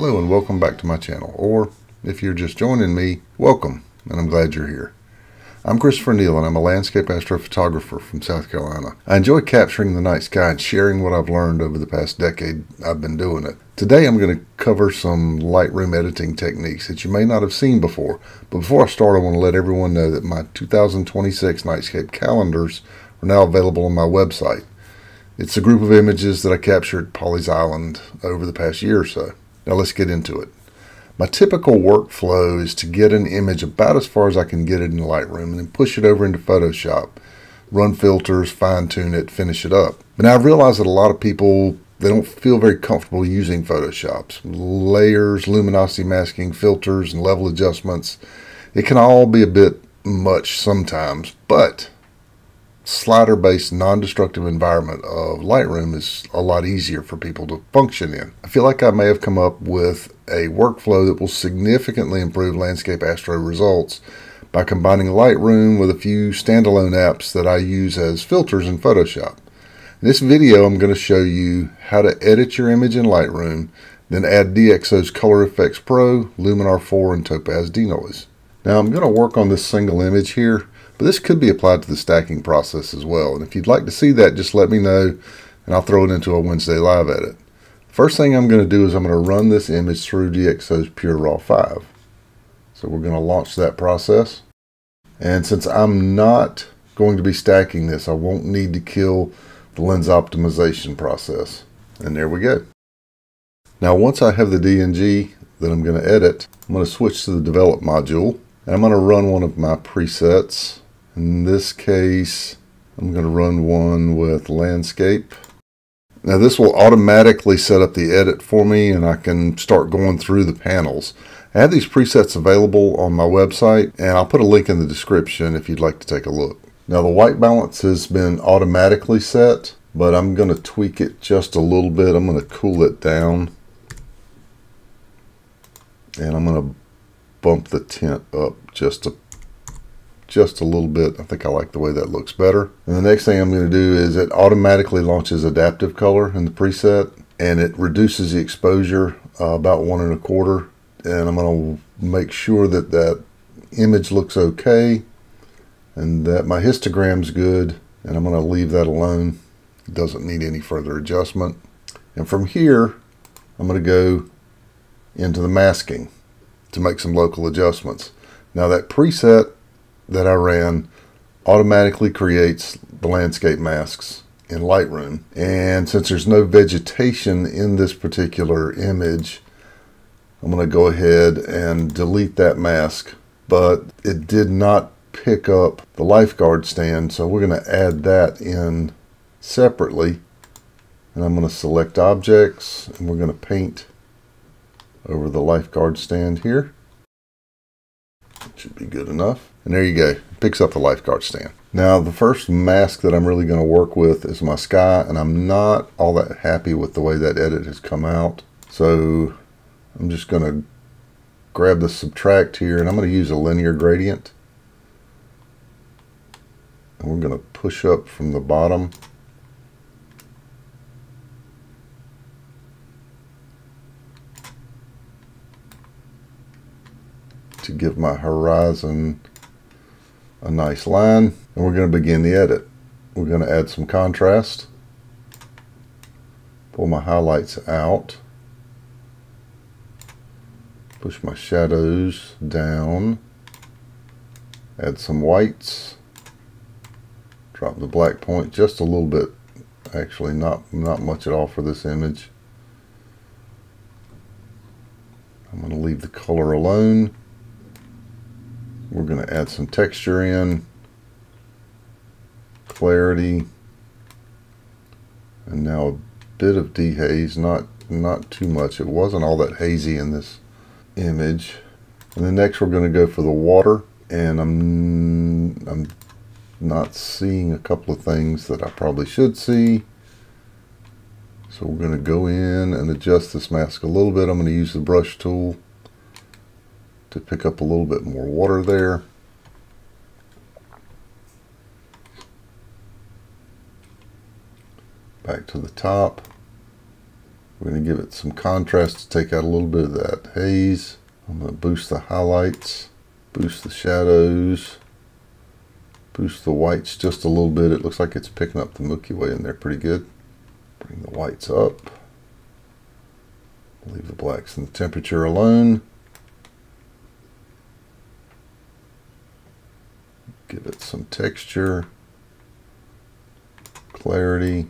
Hello and welcome back to my channel, or if you're just joining me, welcome, and I'm glad you're here. I'm Christopher Neal and I'm a landscape astrophotographer from South Carolina. I enjoy capturing the night sky and sharing what I've learned over the past decade I've been doing it. Today I'm going to cover some Lightroom editing techniques that you may not have seen before, but before I start I want to let everyone know that my 2026 Nightscape calendars are now available on my website. It's a group of images that I captured at Pawleys Island over the past year or so. Now let's get into it. My typical workflow is to get an image about as far as I can get it in Lightroom and then push it over into Photoshop, run filters, fine tune it, finish it up. But now I realize that a lot of people they don't feel very comfortable using Photoshops. Layers, luminosity masking, filters, and level adjustments. It can all be a bit much sometimes, but slider based non destructive environment of Lightroom is a lot easier for people to function in. I feel like I may have come up with a workflow that will significantly improve landscape astro results by combining Lightroom with a few standalone apps that I use as filters in Photoshop. In this video, I'm going to show you how to edit your image in Lightroom, then add DxO's Color Efex Pro, Luminar 4, and Topaz Denoise. Now I'm going to work on this single image here but this could be applied to the stacking process as well. And if you'd like to see that, just let me know and I'll throw it into a Wednesday live edit. First thing I'm going to do is I'm going to run this image through DxO's Pure Raw 5. So we're going to launch that process. And since I'm not going to be stacking this, I won't need to kill the lens optimization process. And there we go. Now once I have the DNG that I'm going to edit, I'm going to switch to the develop module and I'm going to run one of my presets in this case, I'm going to run one with landscape. Now this will automatically set up the edit for me and I can start going through the panels. I have these presets available on my website and I'll put a link in the description if you'd like to take a look. Now the white balance has been automatically set, but I'm going to tweak it just a little bit. I'm going to cool it down. And I'm going to bump the tint up just a just a little bit. I think I like the way that looks better. And the next thing I'm going to do is it automatically launches adaptive color in the preset and it reduces the exposure uh, about one and a quarter. And I'm going to make sure that that image looks okay and that my histogram's good. And I'm going to leave that alone. It doesn't need any further adjustment. And from here, I'm going to go into the masking to make some local adjustments. Now that preset that I ran automatically creates the landscape masks in Lightroom. And since there's no vegetation in this particular image, I'm going to go ahead and delete that mask. But it did not pick up the lifeguard stand, so we're going to add that in separately. And I'm going to select objects, and we're going to paint over the lifeguard stand here. Should be good enough. And there you go. picks up the lifeguard stand. Now the first mask that I'm really going to work with is my sky and I'm not all that happy with the way that edit has come out. So I'm just going to grab the subtract here and I'm going to use a linear gradient. And we're going to push up from the bottom to give my horizon a nice line. And we're going to begin the edit. We're going to add some contrast. Pull my highlights out. Push my shadows down. Add some whites. Drop the black point just a little bit. Actually, not, not much at all for this image. I'm going to leave the color alone. We're going to add some texture in, clarity, and now a bit of dehaze, not, not too much. It wasn't all that hazy in this image. And then next we're going to go for the water, and I'm, I'm not seeing a couple of things that I probably should see. So we're going to go in and adjust this mask a little bit. I'm going to use the brush tool to pick up a little bit more water there. Back to the top. We're going to give it some contrast to take out a little bit of that haze. I'm going to boost the highlights, boost the shadows, boost the whites just a little bit. It looks like it's picking up the Milky Way in there pretty good. Bring the whites up. Leave the blacks and the temperature alone. Give it some texture, clarity,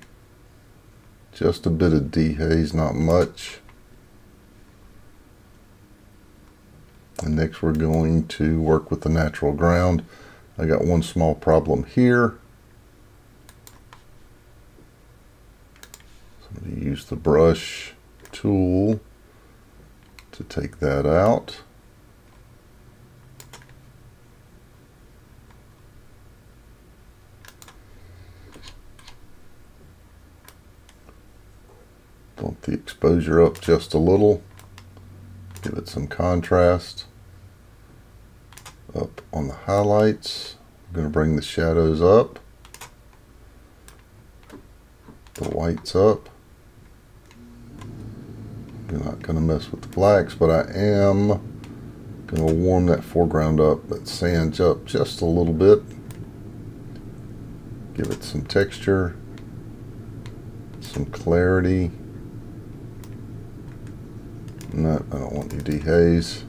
just a bit of dehaze, not much. And next we're going to work with the natural ground. I got one small problem here. So I'm going to use the brush tool to take that out. Bump the exposure up just a little. Give it some contrast. Up on the highlights. I'm going to bring the shadows up. The whites up. I'm not going to mess with the blacks, but I am going to warm that foreground up, that sand up just a little bit. Give it some texture, some clarity. No, I don't want any dehaze.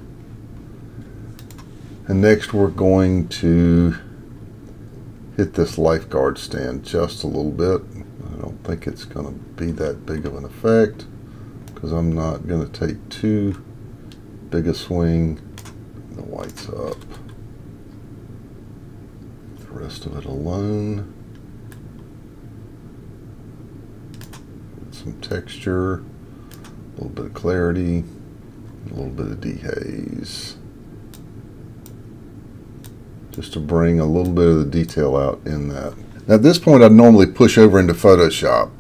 And next we're going to hit this lifeguard stand just a little bit. I don't think it's going to be that big of an effect because I'm not going to take too big a swing. The white's up. The rest of it alone. Some texture, a little bit of clarity, a little bit of dehaze. Just to bring a little bit of the detail out in that. Now at this point I'd normally push over into Photoshop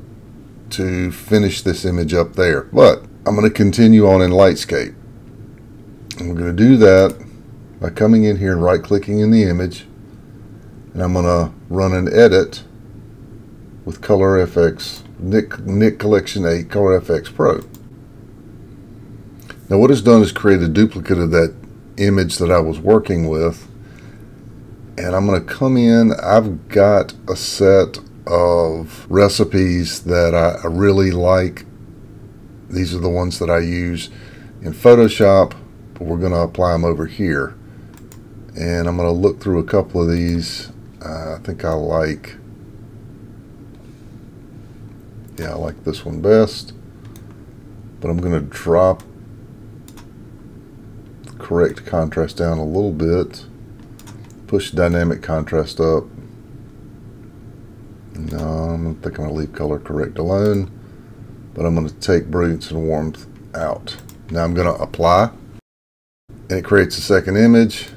to finish this image up there. But I'm going to continue on in Lightscape. I'm going to do that by coming in here and right clicking in the image and I'm going to run an edit with Color Efex Nick, Nik Collection 8 Color Efex Pro. Now what it's done is create a duplicate of that image that I was working with and I'm going to come in I've got a set of recipes that I, really like. These are the ones that I use in Photoshop, but we're going to apply them over here. And I'm going to look through a couple of these. Uh, I think I like, yeah, I like this one best. But I'm going to drop correct contrast down a little bit. Push dynamic contrast up no, I think I'm going to leave color correct alone, but I'm going to take brilliance and warmth out. Now I'm going to apply, and it creates a second image.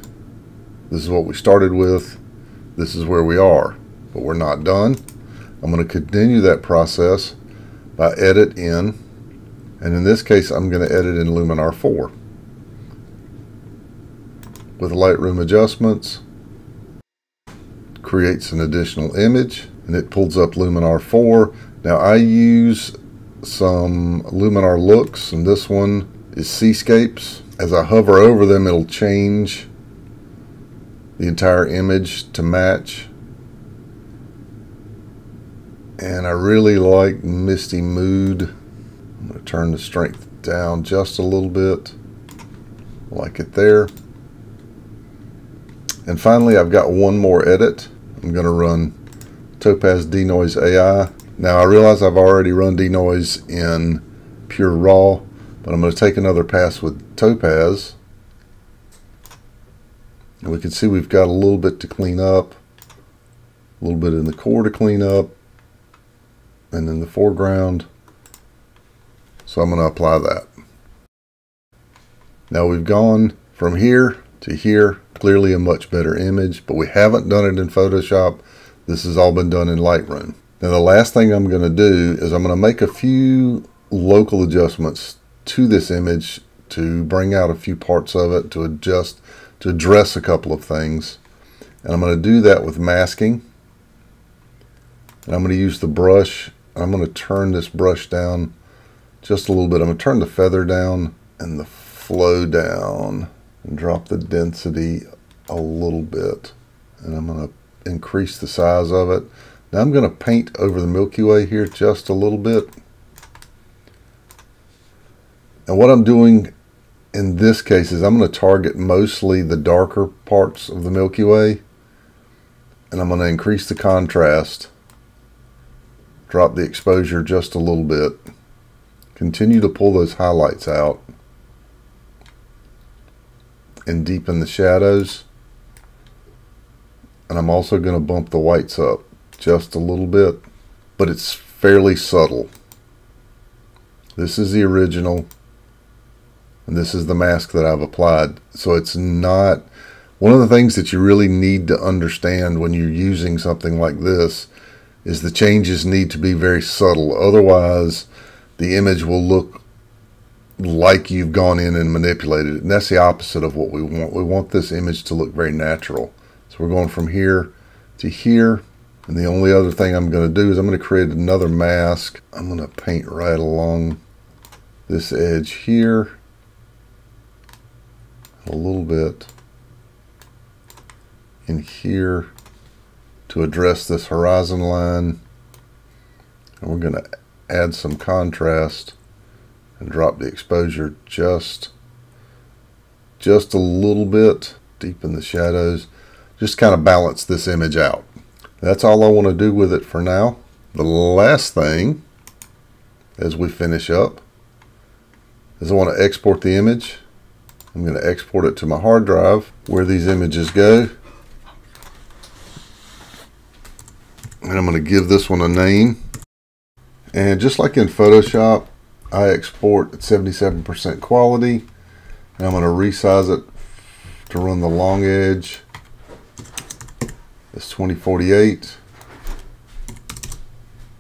This is what we started with. This is where we are, but we're not done. I'm going to continue that process by edit in, and in this case I'm going to edit in Luminar 4. With Lightroom adjustments, creates an additional image and it pulls up Luminar 4. Now I use some Luminar looks and this one is Seascapes. As I hover over them it'll change the entire image to match. And I really like Misty Mood. I'm going to turn the strength down just a little bit. Like it there. And finally I've got one more edit. I'm going to run Topaz Denoise AI. Now I realize I've already run Denoise in Pure Raw, but I'm going to take another pass with Topaz. And we can see we've got a little bit to clean up, a little bit in the core to clean up, and in the foreground. So I'm going to apply that. Now we've gone from here to here, clearly a much better image, but we haven't done it in Photoshop. This has all been done in Lightroom. Now the last thing I'm going to do is I'm going to make a few local adjustments to this image to bring out a few parts of it, to adjust, to address a couple of things. And I'm going to do that with masking. And I'm going to use the brush. I'm going to turn this brush down just a little bit. I'm going to turn the feather down and the flow down and drop the density a little bit. And I'm going to increase the size of it. Now I'm going to paint over the Milky Way here just a little bit. And what I'm doing in this case is I'm going to target mostly the darker parts of the Milky Way. And I'm going to increase the contrast. Drop the exposure just a little bit. Continue to pull those highlights out. And deepen the shadows. And I'm also going to bump the whites up just a little bit, but it's fairly subtle. This is the original, and this is the mask that I've applied. So it's not, one of the things that you really need to understand when you're using something like this is the changes need to be very subtle. Otherwise, the image will look like you've gone in and manipulated it. And that's the opposite of what we want. We want this image to look very natural. So we're going from here to here. And the only other thing I'm going to do is I'm going to create another mask. I'm going to paint right along this edge here. A little bit in here to address this horizon line. And we're going to add some contrast and drop the exposure just just a little bit deepen the shadows just kind of balance this image out. That's all I want to do with it for now. The last thing as we finish up is I want to export the image. I'm going to export it to my hard drive where these images go. And I'm going to give this one a name. And just like in Photoshop, I export at 77% quality. And I'm going to resize it to run the long edge it's 2048.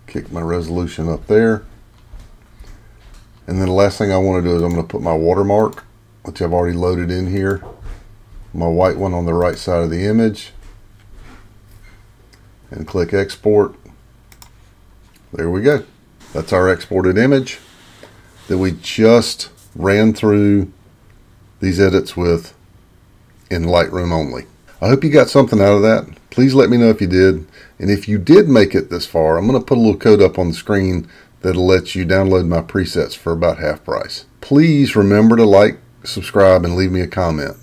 Kick my resolution up there. And then the last thing I want to do is I'm going to put my watermark, which I've already loaded in here. My white one on the right side of the image. And click export. There we go. That's our exported image that we just ran through these edits with in Lightroom only. I hope you got something out of that. Please let me know if you did. And if you did make it this far, I'm going to put a little code up on the screen that'll let you download my presets for about half price. Please remember to like, subscribe, and leave me a comment.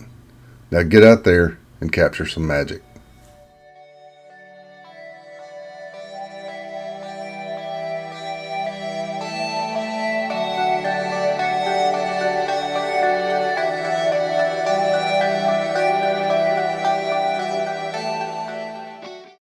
Now get out there and capture some magic.